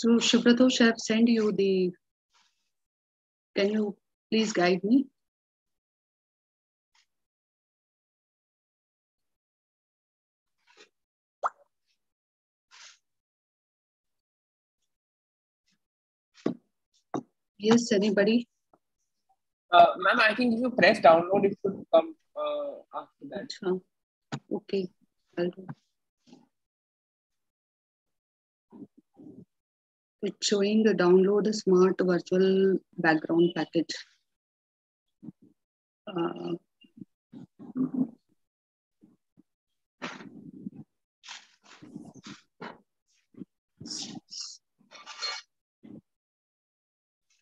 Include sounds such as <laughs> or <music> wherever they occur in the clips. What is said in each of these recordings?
So Shivratosh, I have sent you the, can you please guide me? Yes, anybody? Uh, ma'am, I think if you press download, it should come uh, after that. Okay, I'll do. It's showing the download a smart virtual background package. Uh,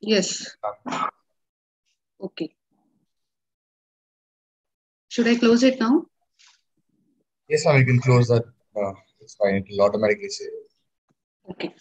yes. Okay. Should I close it now? Yes, ma'am, you can close that. Uh, it's fine. It will automatically save. Okay.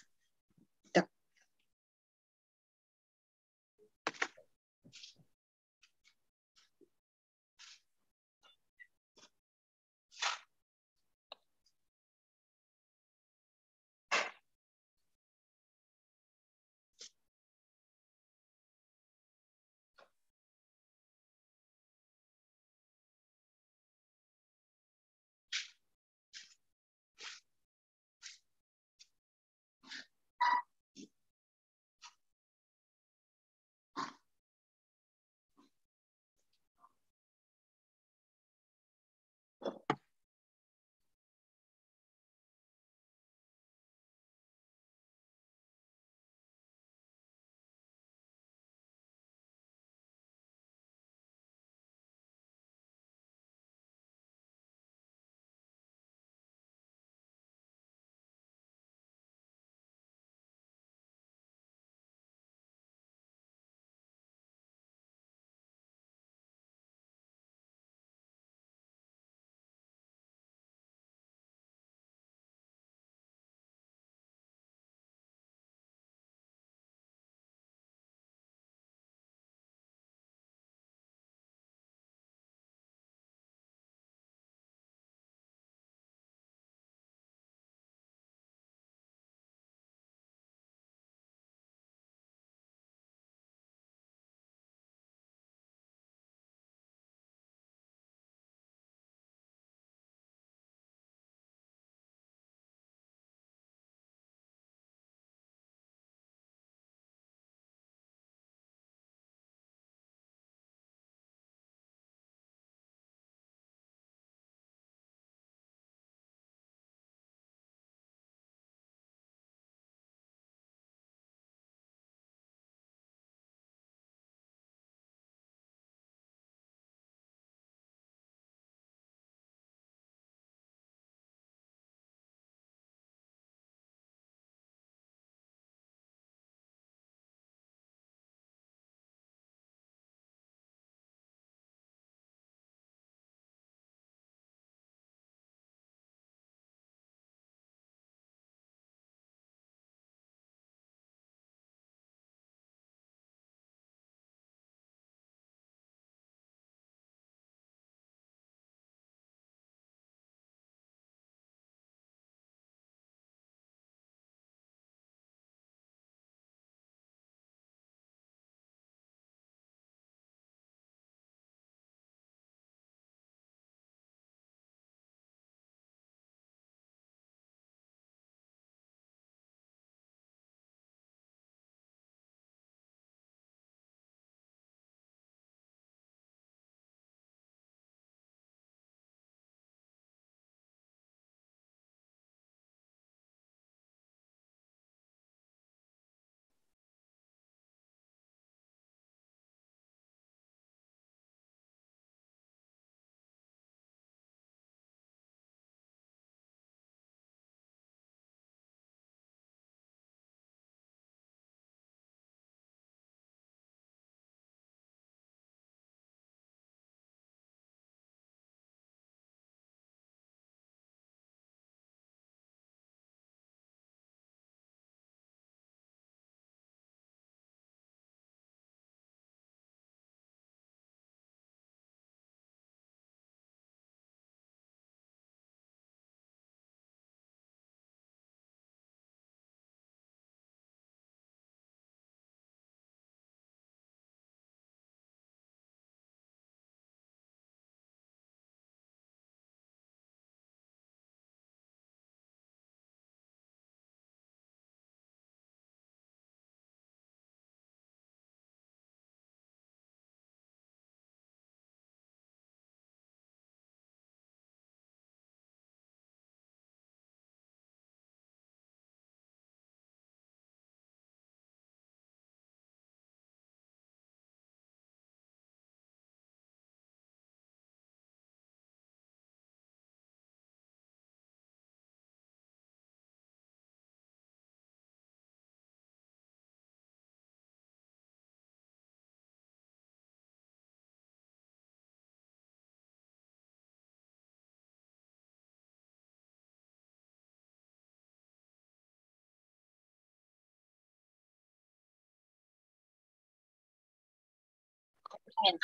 面的。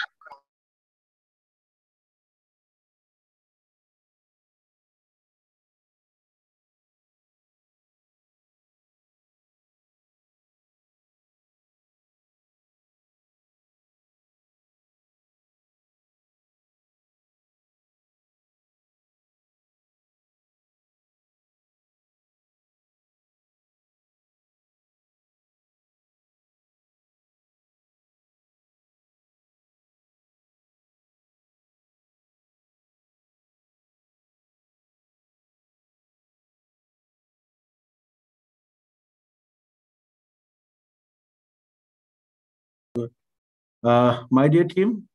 Uh, my dear team,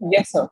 Yes, sir.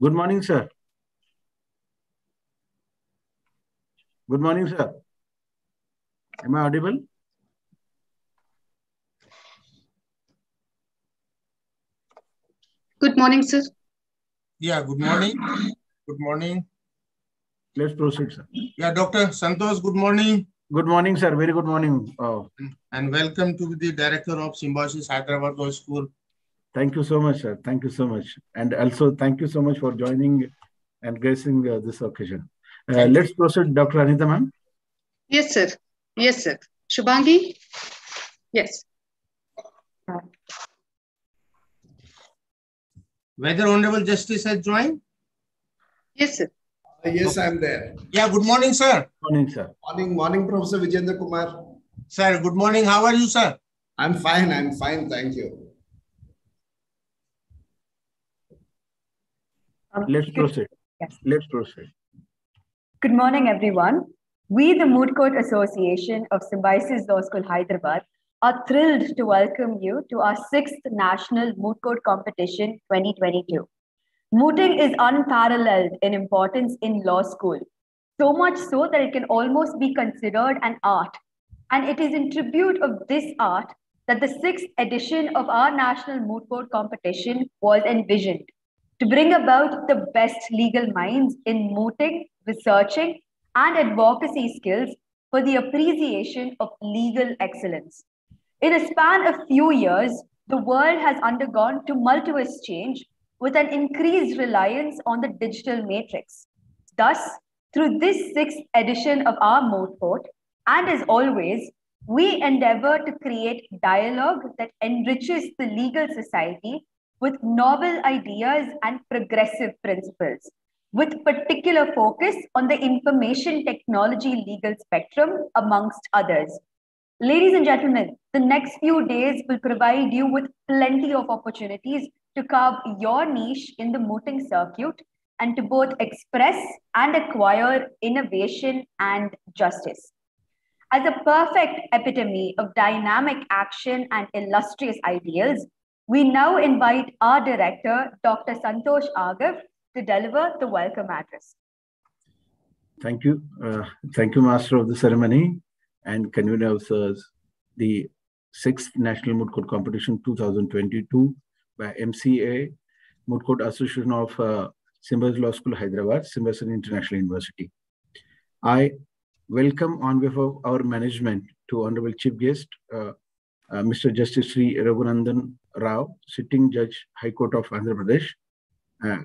Good morning, sir. Good morning, sir. Am I audible? Good morning, sir. Yeah, good morning. Good morning. Let's proceed, sir. Yeah, Dr. Santosh, good morning. Good morning, sir. Very good morning. Oh, And welcome to the director of Symbiosis Hyderabad Law School. Thank you so much, sir. Thank you so much. And also, thank you so much for joining and gracing uh, this occasion. Uh, let's proceed, Dr. Anita, ma'am. Yes, sir. Yes, sir. Shubhangi? Yes. Whether Honorable Justice has joined? Yes, sir. Yes, I'm there. Yeah, good morning, sir. Morning, sir. Morning, morning, Professor Vijender Kumar. Sir, good morning. How are you, sir? I'm fine, I'm fine, thank you. Um, Let's good- proceed. Yes. Let's proceed. Good morning, everyone. We, the Moot Court Association of Symbiosis Law School, Hyderabad, are thrilled to welcome you to our sixth National Moot Court Competition 2022. Mooting is unparalleled in importance in law school, so much so that it can almost be considered an art. And it is in tribute of this art that the sixth edition of our National Moot Court Competition was envisioned to bring about the best legal minds in mooting, researching, and advocacy skills for the appreciation of legal excellence. In a span of few years, the world has undergone tumultuous change with an increased reliance on the digital matrix. Thus, through this sixth edition of our moot court, and as always, we endeavor to create dialogue that enriches the legal society with novel ideas and progressive principles, with particular focus on the information technology legal spectrum, amongst others. Ladies and gentlemen, the next few days will provide you with plenty of opportunities to carve your niche in the mooting circuit and to both express and acquire innovation and justice. As a perfect epitome of dynamic action and illustrious ideals, we now invite our director, Dr. Santosh Agav, to deliver the welcome address. Thank you. Uh, thank you, Master of the Ceremony and convener of uh, the sixth National Moot Court Competition 2022 by MCA, Moot Court Association of uh, Symbiosis Law School, Hyderabad, Symbiosis International University. I welcome on behalf of our management to Honorable Chief Guest, uh, uh, Mr. Justice Sri Raghunandan Rao, Sitting Judge, High Court of Andhra Pradesh. Uh,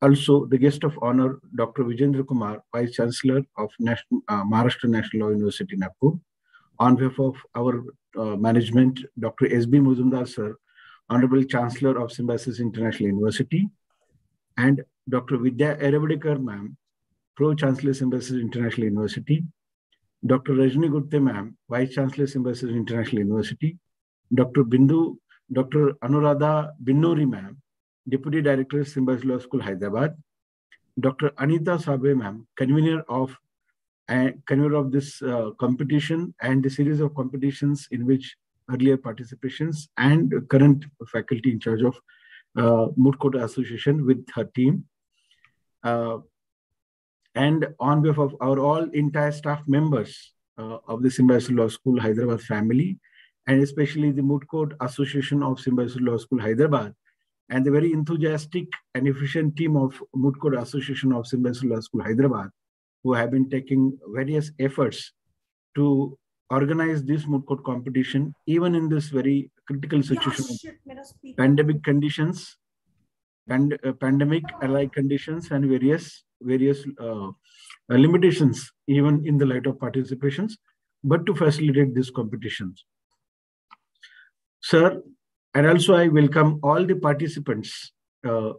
also, the guest of honor, Dr. Vijender Kumar, Vice Chancellor of National, uh, Maharashtra National Law University, Nagpur. On behalf of our uh, management, Dr. S.B. Mujumdar, sir, Honorable Chancellor of Symbiosis International University, and Dr. Vidya Yeravdekar, ma'am, Pro Chancellor Symbiosis International University, Dr. Rajani Gupte, ma'am, Vice Chancellor Symbiosis International University, Dr. Bindu, Dr. Anuradha Binnuri, ma'am, Deputy Director, Symbiosis Law School, Hyderabad, Dr. Anita Sabe, ma'am, convener of uh, convener of this uh, competition and the series of competitions in which earlier participations and current faculty in charge of uh, Moot Association with her team. Uh, and on behalf of our all entire staff members uh, of the Symbiosis Law School Hyderabad family, and especially the Moot Court Association of Symbiosis Law School Hyderabad, and the very enthusiastic and efficient team of Moot Court Association of Symbiosis Law School Hyderabad, who have been taking various efforts to organize this moot court competition, even in this very critical situation of pandemic conditions, pand- uh, pandemic alike conditions, and various various uh, limitations, even in the light of participations, but to facilitate these competitions. Sir, and also I welcome all the participants uh,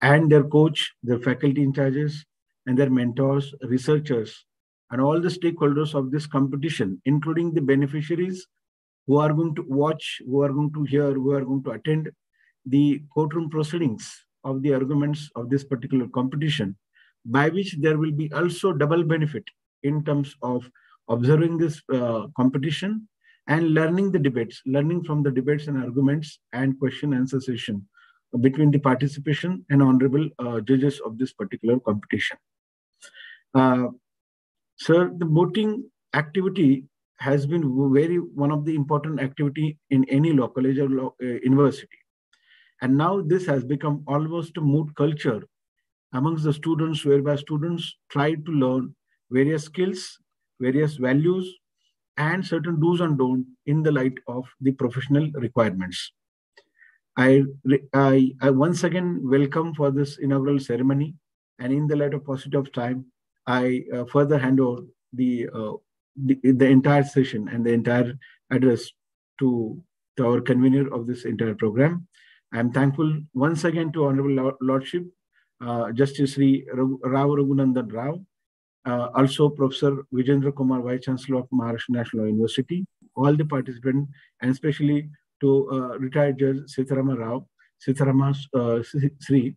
and their coach, their faculty in charges, and their mentors, researchers, and all the stakeholders of this competition, including the beneficiaries who are going to watch, who are going to hear, who are going to attend the courtroom proceedings of the arguments of this particular competition, by which there will be also double benefit in terms of observing this uh, competition and learning the debates, learning from the debates and arguments and question answer session between the participation and honorable uh, judges of this particular competition. Uh, sir, the mooting activity has been very one of the important activity in any law college or law, uh, university. And now this has become almost a moot culture amongst the students, whereby students try to learn various skills, various values, and certain do's and don'ts in the light of the professional requirements. I, I, I once again welcome for this inaugural ceremony, and in the light of positive time, I uh, further hand over the, uh, the, the entire session and the entire address to, to our convener of this entire program. I'm thankful once again to Honorable Lordship, uh, Justice Sri Rao Raghunandan Rao, uh, also Professor Vijender Kumar, Vice Chancellor of Maharashtra National University, all the participants, and especially to uh, retired Judge Sitarama Rao, Sitarama uh, Sri,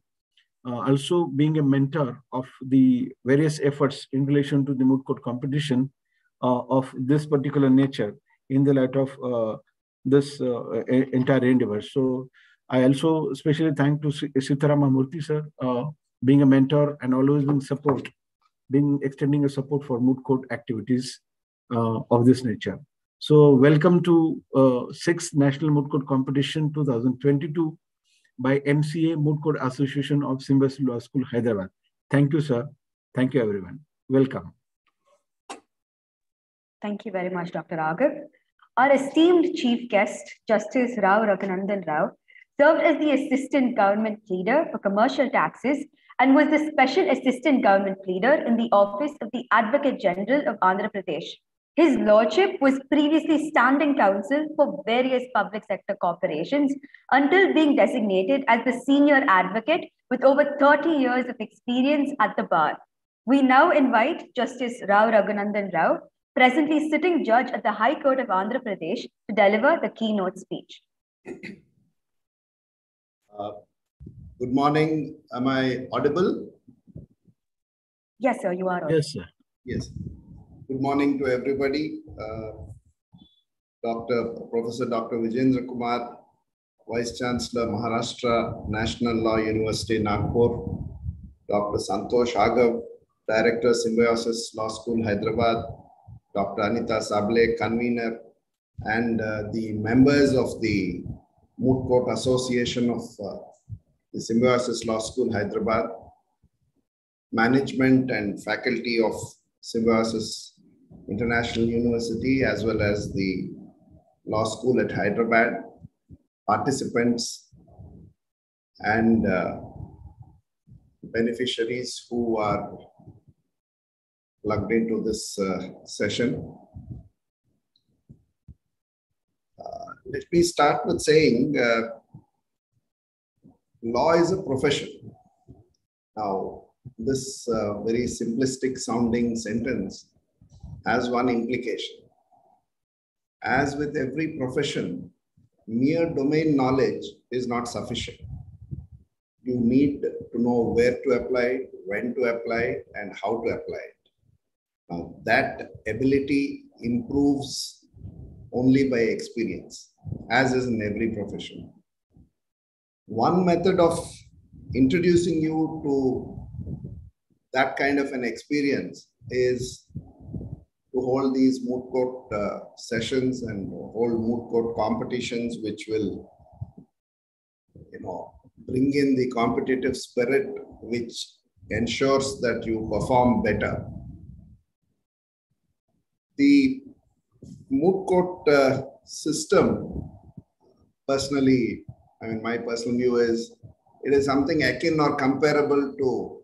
uh, also being a mentor of the various efforts in relation to the moot court competition uh, of this particular nature in the light of uh, this uh, entire endeavor. So I also especially thank to Sitarama Murthy sir, being a mentor and always being support, being extending a support for moot court activities of this nature. So welcome to uh, 6th National Moot Court Competition 2022 by MCA Moot Court Association of Symbiosis Law School, Hyderabad. Thank you, sir. Thank you, everyone. Welcome. Thank you very much, Dr. Raghav. Our esteemed chief guest, Justice Rao Raghunandan Rao, served as the Assistant Government Pleader for Commercial Taxes and was the Special Assistant Government Pleader in the Office of the Advocate General of Andhra Pradesh. His lordship was previously standing counsel for various public sector corporations until being designated as the senior advocate with over 30 years of experience at the bar. We now invite Justice Rao Raghunandan Rao, presently sitting judge at the High Court of Andhra Pradesh, to deliver the keynote speech. Uh, good morning. Am I audible? Yes, sir, you are. Audible. Yes, sir. Yes. Good morning to everybody. Uh, Dr. Professor Dr. Vijender Kumar, Vice Chancellor, Maharashtra National Law University, Nagpur. Dr. Santosh Agav, Director, Symbiosis Law School, Hyderabad. Dr. Anita Sable, Convener, and uh, the members of the Moot Court Association of uh, the Symbiosis Law School, Hyderabad. Management and faculty of Symbiosis International University as well as the law school at Hyderabad, participants and uh, beneficiaries who are plugged into this uh, session. Uh, let me start with saying uh, law is a profession. Now, this uh, very simplistic sounding sentence has one implication. As with every profession, mere domain knowledge is not sufficient. You need to know where to apply, when to apply, and how to apply it. Now, that ability improves only by experience, as is in every profession. One method of introducing you to that kind of an experience is to hold these moot court uh, sessions and hold moot court competitions, which will, you know, bring in the competitive spirit, which ensures that you perform better. The moot court uh, system, personally, I mean, my personal view is it is something akin or comparable to,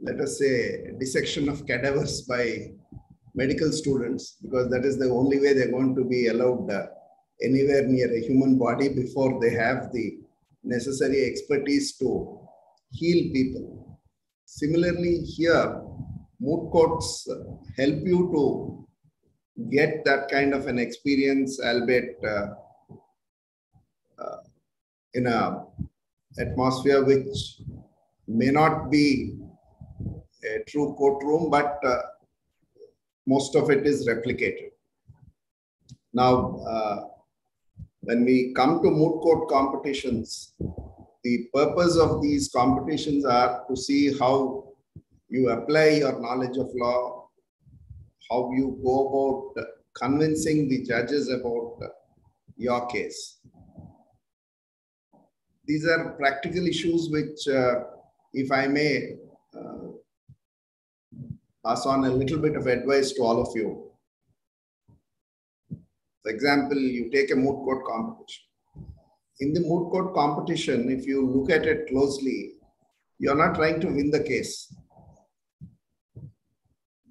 let us say, dissection of cadavers by medical students because that is the only way they're going to be allowed uh, anywhere near a human body before they have the necessary expertise to heal people. Similarly, here, moot courts help you to get that kind of an experience, albeit uh, uh, in a atmosphere which may not be a true courtroom, but uh, most of it is replicated. Now, uh, when we come to moot court competitions, the purpose of these competitions are to see how you apply your knowledge of law, how you go about convincing the judges about your case. These are practical issues which, uh, if I may uh, pass on a little bit of advice to all of you. For example, you take a moot court competition. In the moot court competition, if you look at it closely, you're not trying to win the case.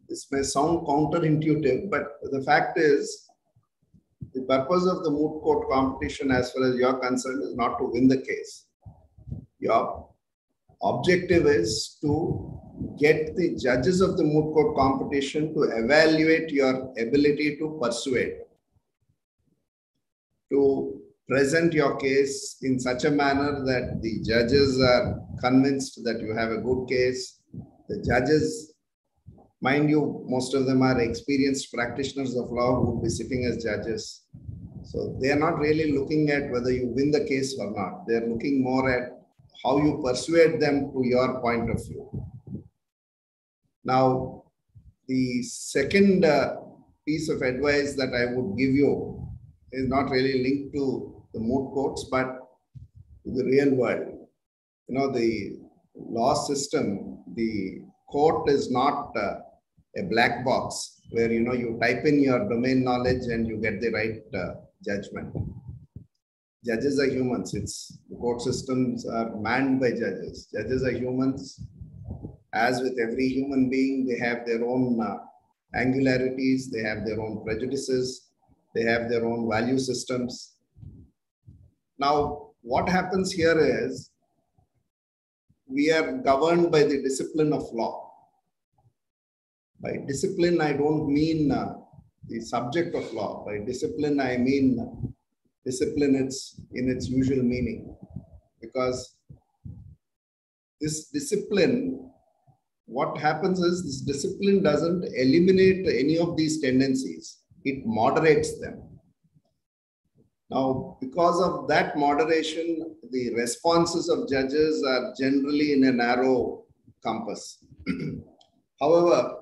This may sound counterintuitive, but the fact is, the purpose of the moot court competition, as far as you're concerned, is not to win the case. Your objective is to get the judges of the moot court competition to evaluate your ability to persuade, to present your case in such a manner that the judges are convinced that you have a good case. The judges, mind you, most of them are experienced practitioners of law who will be sitting as judges. So they are not really looking at whether you win the case or not. They're looking more at how you persuade them to your point of view. Now, the second uh, piece of advice that I would give you is not really linked to the moot courts, but to the real world. You know, the law system, the court is not uh, a black box where, you know, you type in your domain knowledge and you get the right uh, judgment judges are humans. It's the court systems are manned by judges. Judges are humans. As with every human being, they have their own uh, angularities, they have their own prejudices, they have their own value systems. Now, what happens here is we are governed by the discipline of law. By discipline, I don't mean uh, the subject of law. By discipline, I mean discipline its in its usual meaning. Because this discipline what happens is this discipline doesn't eliminate any of these tendencies. It moderates them. Now because of that moderation the responses of judges are generally in a narrow compass. <clears throat> However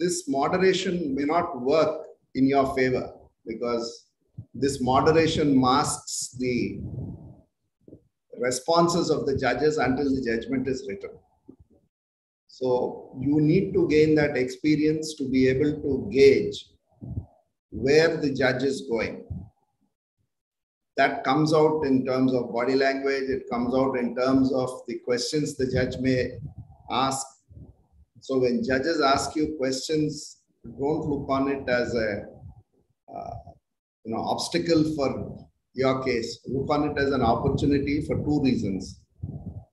this moderation may not work in your favor because this moderation masks the responses of the judges until the judgment is written. So you need to gain that experience to be able to gauge where the judge is going. That comes out in terms of body language, it comes out in terms of the questions the judge may ask. So when judges ask you questions, don't look on it as a uh, you know, obstacle for your case. Look on it as an opportunity for two reasons.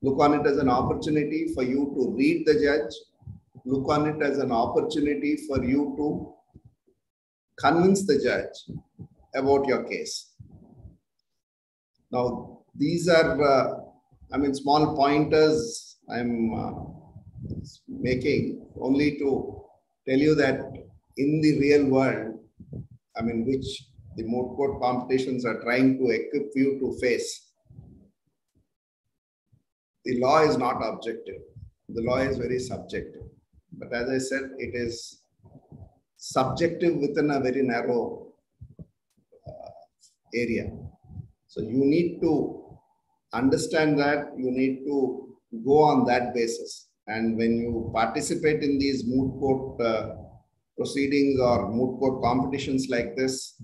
Look on it as an opportunity for you to read the judge. Look on it as an opportunity for you to convince the judge about your case. Now, these are, uh, I mean, small pointers I'm uh, making only to tell you that in the real world, I mean, which the moot court competitions are trying to equip you to face. The law is not objective. The law is very subjective. But as I said, it is subjective within a very narrow uh, area. So you need to understand that, you need to go on that basis. And when you participate in these moot court uh, proceedings or moot court competitions like this,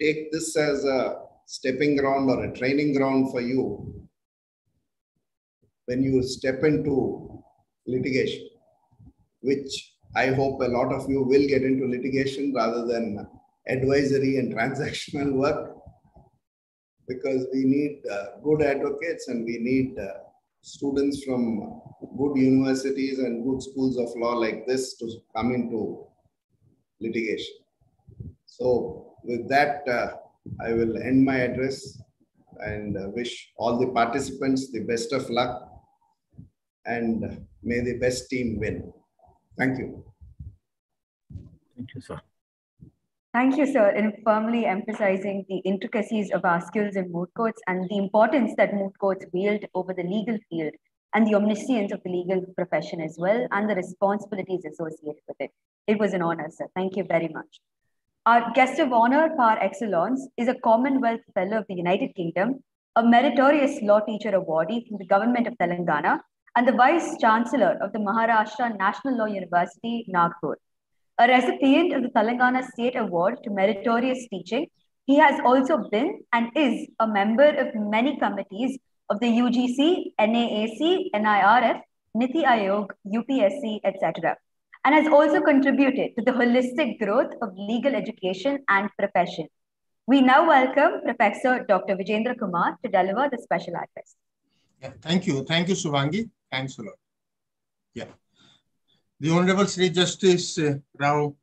take this as a stepping ground or a training ground for you when you step into litigation, which I hope a lot of you will get into litigation rather than advisory and <laughs> transactional work because we need uh, good advocates and we need uh, students from good universities and good schools of law like this to come into litigation. So with that, uh, I will end my address and uh, wish all the participants the best of luck and may the best team win. Thank you. Thank you, sir. Thank you, sir, in firmly emphasizing the intricacies of our skills in moot courts and the importance that moot courts wield over the legal field and the omniscience of the legal profession as well, and the responsibilities associated with it. It was an honor, sir. Thank you very much. Our guest of honor par excellence is a Commonwealth Fellow of the United Kingdom, a meritorious law teacher awardee from the government of Telangana, and the Vice Chancellor of the Maharashtra National Law University, Nagpur. A recipient of the Telangana State Award to Meritorious Teaching, he has also been and is a member of many committees of the UGC, NAAC, NIRF, NITI Aayog, UPSC, etc., and has also contributed to the holistic growth of legal education and profession. We now welcome Professor Dr. Vijender Kumar to deliver the special address. Yeah, thank you. Thank you, Shubhangi. Thanks a lot. Yeah. The Honorable Sri Justice uh, Rao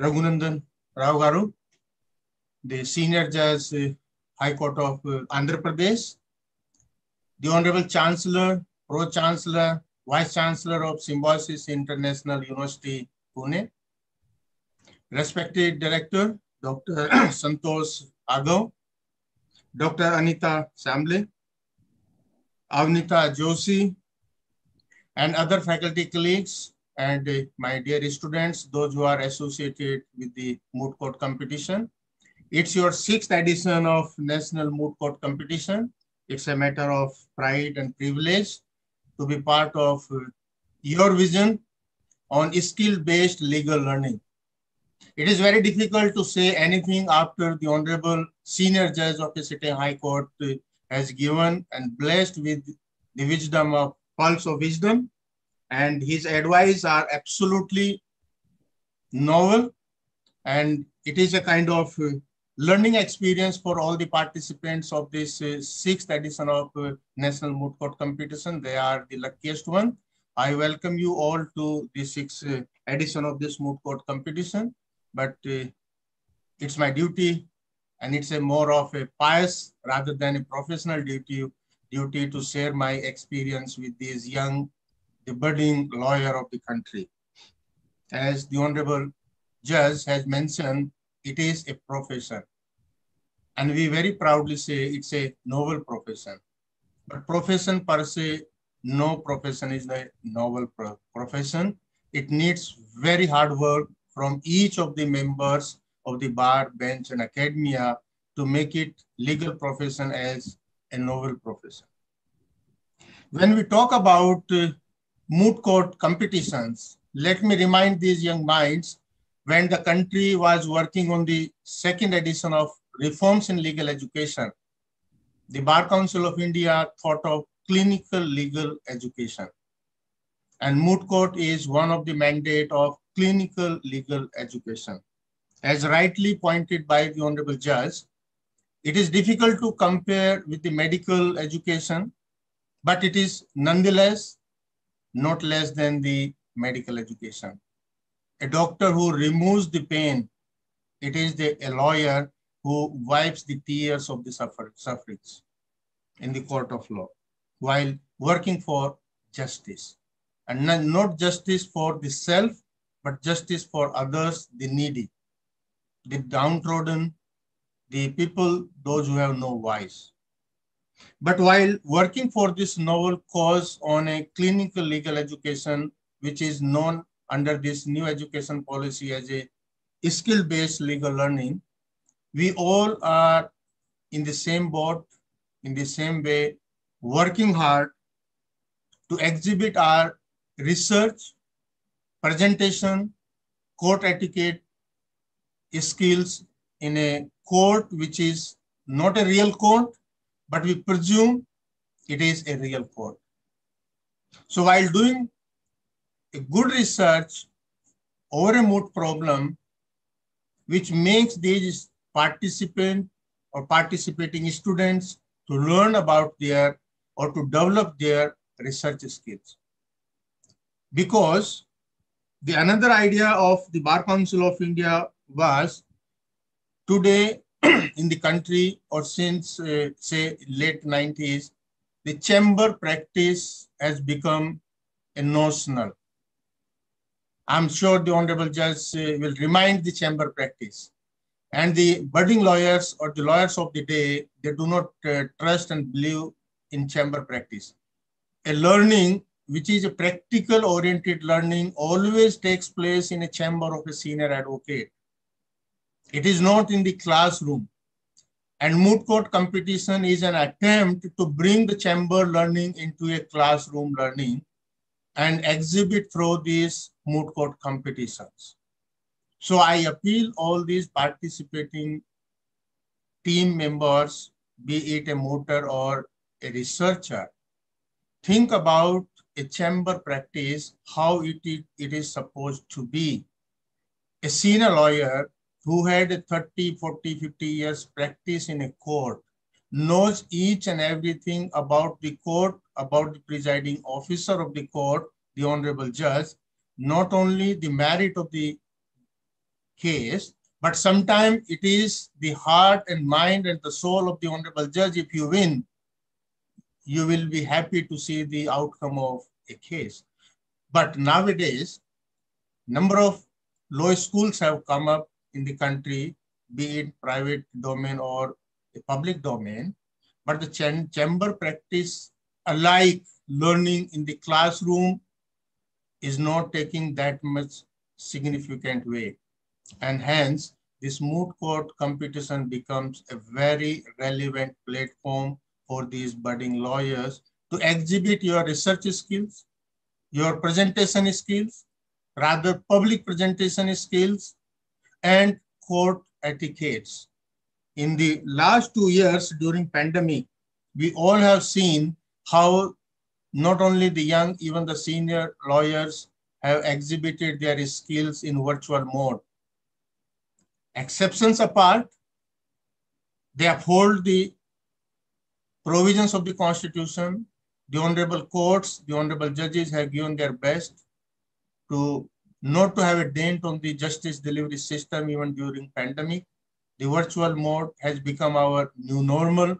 Raghunandan Rao Garu, the Senior Judge, uh, High Court of uh, Andhra Pradesh, the Honorable Chancellor, Pro Chancellor, Vice Chancellor of Symbiosis International University, Pune, respected Director, Dr. <coughs> Santosh Aghav, Dr. Anita Sable, Avnita Joshi, and other faculty colleagues, and uh, my dear students, those who are associated with the moot court competition. It's your sixth edition of National Moot Court Competition. It's a matter of pride and privilege to be part of uh, your vision on skill-based legal learning. It is very difficult to say anything after the Honorable Senior Judge of the City High Court uh, has given and blessed with the wisdom of pulse of wisdom and his advice are absolutely novel and it is a kind of uh, learning experience for all the participants of this uh, sixth edition of uh, National Moot Court Competition. They are the luckiest one. I welcome you all to the sixth uh, edition of this Moot Court Competition, but uh, it's my duty and it's a more of a pious rather than a professional duty, duty to share my experience with these young, the budding lawyer of the country. As the Honorable Judge has mentioned, it is a profession. And we very proudly say it's a noble profession. But profession per se, no profession is a noble pro profession. It needs very hard work from each of the members of the bar, bench, and academia to make it legal profession as a noble profession. When we talk about uh, moot court competitions, let me remind these young minds when the country was working on the second edition of reforms in legal education, the Bar Council of India thought of clinical legal education. And moot court is one of the mandate of clinical legal education. As rightly pointed by the Honorable Judge, it is difficult to compare with the medical education, but it is nonetheless not less than the medical education. A doctor who removes the pain, it is the, a lawyer who wipes the tears of the suffer, sufferings in the court of law while working for justice. And not justice for the self, but justice for others, the needy, the downtrodden, the people, those who have no voice. But while working for this novel cause on a clinical legal education, which is known under this new education policy as a skill-based legal learning, we all are in the same boat, in the same way, working hard to exhibit our research, presentation, court etiquette skills in a court which is not a real court, but we presume it is a real court. So while doing a good research over a moot problem, which makes these participant or participating students to learn about their or to develop their research skills. Because the another idea of the Bar Council of India was today <clears throat> in the country or since uh, say late 90s, the chamber practice has become a notional. I'm sure the Honorable Judge uh, will remind the chamber practice. And the budding lawyers or the lawyers of the day, they do not uh, trust and believe in chamber practice. A learning which is a practical oriented learning always takes place in a chamber of a senior advocate. It is not in the classroom. And moot court competition is an attempt to bring the chamber learning into a classroom learning and exhibit through these moot court competitions. So I appeal all these participating team members, be it a mooter or a researcher, think about a chamber practice, how it is, it is supposed to be. A senior lawyer who had 30, 40, 50 years practice in a court knows each and everything about the court, about the presiding officer of the court, the honorable judge, not only the merit of the case, but sometimes it is the heart and mind and the soul of the honorable judge. If you win, you will be happy to see the outcome of a case. But nowadays, number of law schools have come up in the country, be it private domain or public domain, but the ch chamber practice alike learning in the classroom is not taking that much significant way. And hence, this moot court competition becomes a very relevant platform for these budding lawyers to exhibit your research skills, your presentation skills, rather public presentation skills, and court etiquettes. In the last two years during pandemic, we all have seen how not only the young, even the senior lawyers have exhibited their skills in virtual mode. Exceptions apart, they uphold the provisions of the Constitution. The honorable courts, the honorable judges have given their best to not to have a dent on the justice delivery system even during pandemic. The virtual mode has become our new normal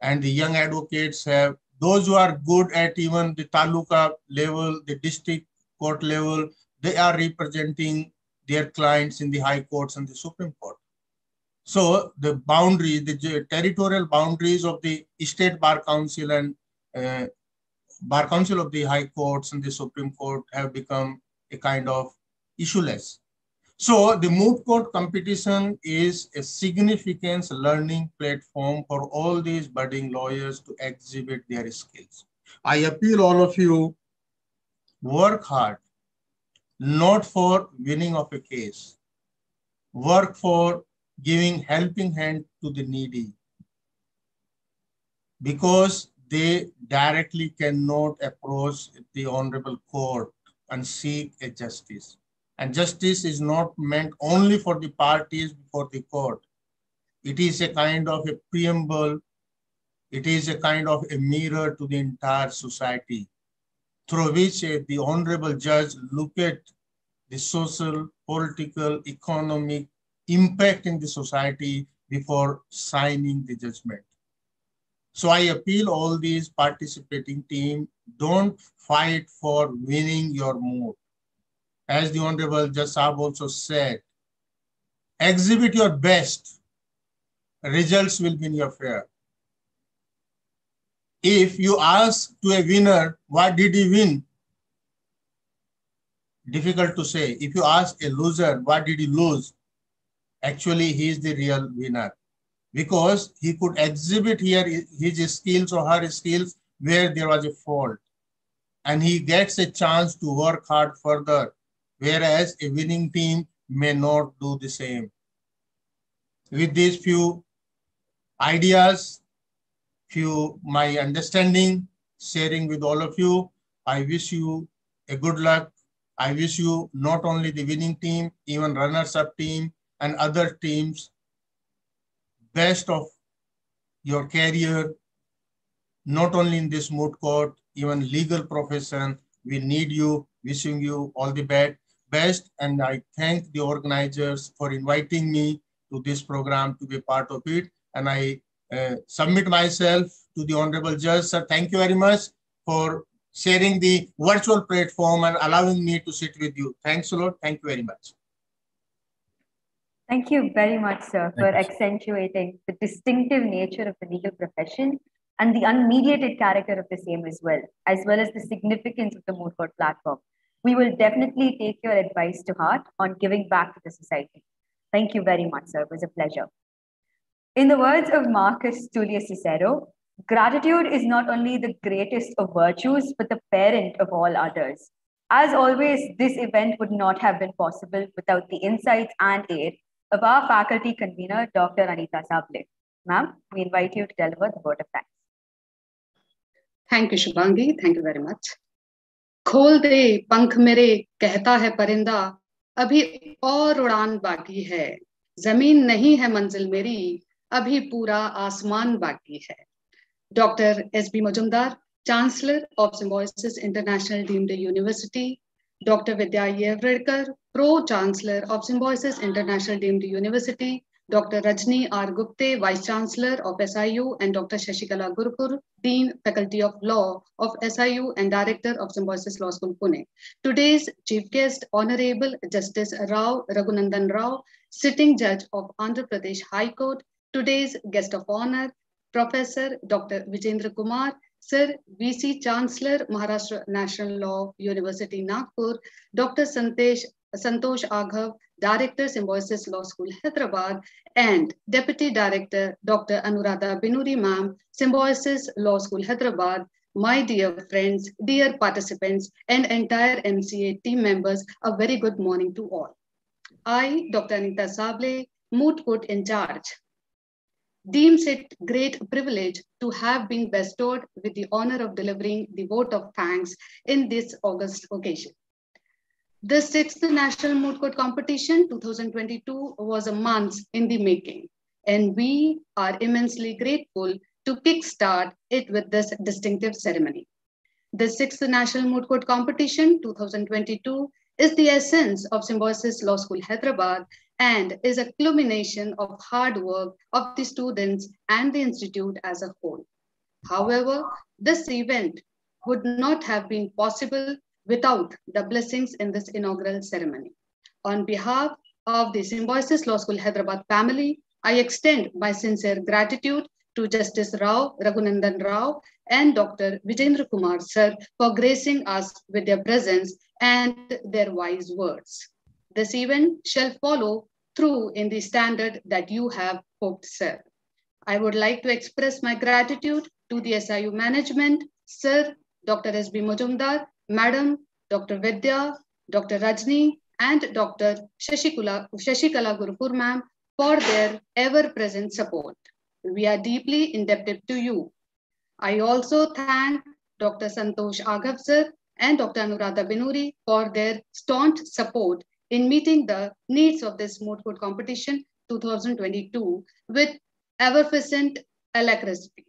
and the young advocates have, those who are good at even the taluka level, the district court level, they are representing their clients in the high courts and the Supreme Court. So the boundaries, the territorial boundaries of the State Bar Council and uh, Bar Council of the High Courts and the Supreme Court have become a kind of issueless. So the moot court competition is a significant learning platform for all these budding lawyers to exhibit their skills. I appeal all of you, work hard, not for winning of a case, work for giving helping hand to the needy because they directly cannot approach the honorable court and seek a justice. And justice is not meant only for the parties before the court. It is a kind of a preamble. It is a kind of a mirror to the entire society through which uh, the honorable judge look at the social, political, economic impact in the society before signing the judgment. So I appeal all these participating team, don't fight for winning your moot. As the Honorable Jasab also said, exhibit your best, results will be in your favor. If you ask to a winner, what did he win? Difficult to say. If you ask a loser, what did he lose? Actually, he is the real winner because he could exhibit here his skills or her skills where there was a fault. And he gets a chance to work hard further, whereas a winning team may not do the same. With these few ideas, few my understanding, sharing with all of you, I wish you a good luck. I wish you not only the winning team, even runners-up team and other teams best of your career, not only in this moot court, even legal profession. We need you, wishing you all the best. And I thank the organizers for inviting me to this program to be part of it. And I uh, submit myself to the Honorable Judge. Sir, thank you very much for sharing the virtual platform and allowing me to sit with you. Thanks a lot. Thank you very much. Thank you very much, sir, Thank for you, sir. accentuating the distinctive nature of the legal profession and the unmediated character of the same as well, as well as the significance of the Moot Court platform. We will definitely take your advice to heart on giving back to the society. Thank you very much, sir. It was a pleasure. In the words of Marcus Tullius Cicero, gratitude is not only the greatest of virtues, but the parent of all others. As always, this event would not have been possible without the insights and aid of our faculty convener, Dr. Anita Sable. Ma'am, we invite you to deliver the vote of thanks. Thank you, Shubhangi. Thank you very much. खोल दे पंख मेरे कहता है परिंदा अभी और उड़ान बाकी है ज़मीन नहीं है मंजिल मेरी अभी पूरा आसमान बाकी है doctor S B Majumdar chancellor of Symbiosis international deemed university doctor Vidya Yeravdekar pro chancellor of Symbiosis International Deemed University, Dr. Rajni R. Gupte, Vice Chancellor of SIU, and Dr. Shashikala Gurupur, Dean, Faculty of Law of SIU and Director of Symbiosis Law School, Pune. Today's chief guest, Honorable Justice Rao Raghunandan Rao, Sitting Judge of Andhra Pradesh High Court. Today's guest of honor, Professor Dr. Vijendra Kumar, Sir VC Chancellor, Maharashtra National Law University, Nagpur, Dr. Santesh Santosh Aghav, Director, Symbiosis Law School, Hyderabad, and Deputy Director, Dr. Anuradha Binuri, ma'am, Symbiosis Law School, Hyderabad. My dear friends, dear participants, and entire MCA team members, a very good morning to all. I, Dr. Anita Sable, moot court in charge, deems it great privilege to have been bestowed with the honor of delivering the vote of thanks in this August occasion. The sixth National Moot Court Competition 2022 was a month in the making, and we are immensely grateful to kickstart it with this distinctive ceremony. The sixth National Moot Court Competition 2022 is the essence of Symbiosis Law School Hyderabad and is a culmination of hard work of the students and the institute as a whole. However, this event would not have been possible without the blessings in this inaugural ceremony. On behalf of the Symbiosis Law School Hyderabad family, I extend my sincere gratitude to Justice Rao Raghunandan Rao and Dr. Vijender Kumar sir for gracing us with their presence and their wise words. This event shall follow through in the standard that you have hoped, sir. I would like to express my gratitude to the SIU management, Sir Dr. S.B. Mujumdar, Madam Dr. Vidya, Dr. Rajani, and Dr. Shashikula, Shashikala Gurupur ma'am for their ever-present support. We are deeply indebted to you. I also thank Dr. Santosh Aghav sir and Dr. Anuradha Binuri for their staunch support in meeting the needs of this moot court competition 2022 with effervescent alacrity.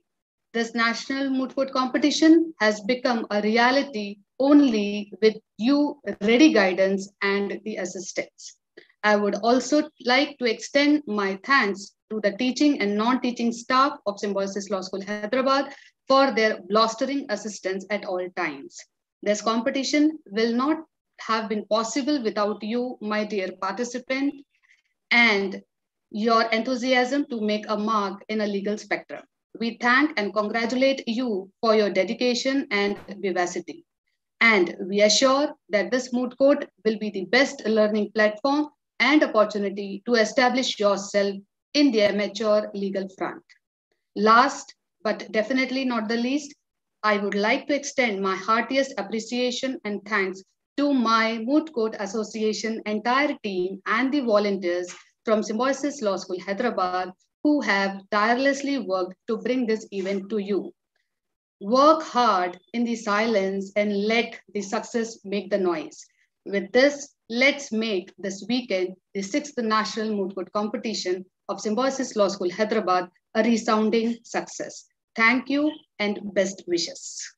This national moot court competition has become a reality only with you ready guidance and the assistance. I would also like to extend my thanks to the teaching and non-teaching staff of Symbiosis Law School Hyderabad for their blustering assistance at all times. This competition will not have been possible without you, my dear participant, and your enthusiasm to make a mark in a legal spectrum. We thank and congratulate you for your dedication and vivacity. And we assure that this moot court will be the best learning platform and opportunity to establish yourself in the amateur legal front. Last, but definitely not the least, I would like to extend my heartiest appreciation and thanks to my Moot Court Association entire team and the volunteers from Symbiosis Law School, Hyderabad, who have tirelessly worked to bring this event to you. Work hard in the silence and let the success make the noise. With this, let's make this weekend the sixth National Moot Court Competition of Symbiosis Law School, Hyderabad, a resounding success. Thank you and best wishes.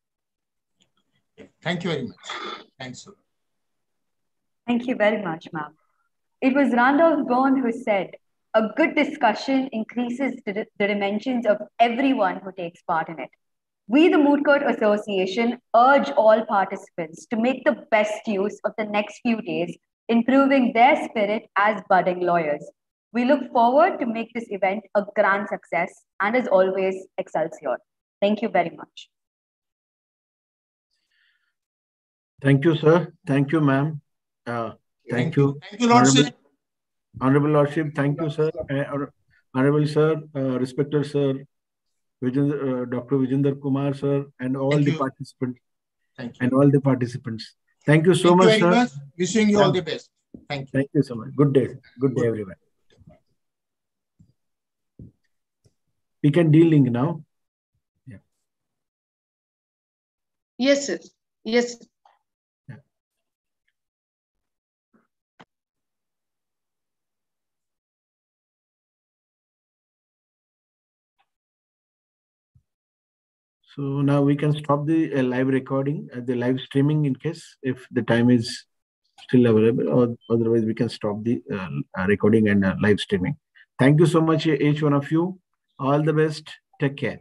Thank you very much. Thanks. Thank you very much, ma'am. It was Randolph Bourne who said, a good discussion increases the, the dimensions of everyone who takes part in it. We, the Moot Court Association, urge all participants to make the best use of the next few days, improving their spirit as budding lawyers. We look forward to make this event a grand success and as always, Excelsior. Thank you very much. Thank you, sir. Thank you, ma'am. Uh, thank, you. Thank you, Lordship. Honorable, Honorable Lordship, thank you, sir. Uh, Honorable Sir, uh, respected Sir, Vijay, uh, Dr. Vijender Kumar, sir, and all Thank the you. participants. Thank you. And all the participants. Thank you so Thank much, you sir. much. Wishing you all the best. Thank you. Thank you so much. Good day. Good day, everyone. We can de-link now. Yes, sir. Yes. So now we can stop the uh, live recording, uh, the live streaming in case if the time is still available or otherwise we can stop the uh, uh, recording and uh, live streaming. Thank you so much each one of you. All the best. Take care.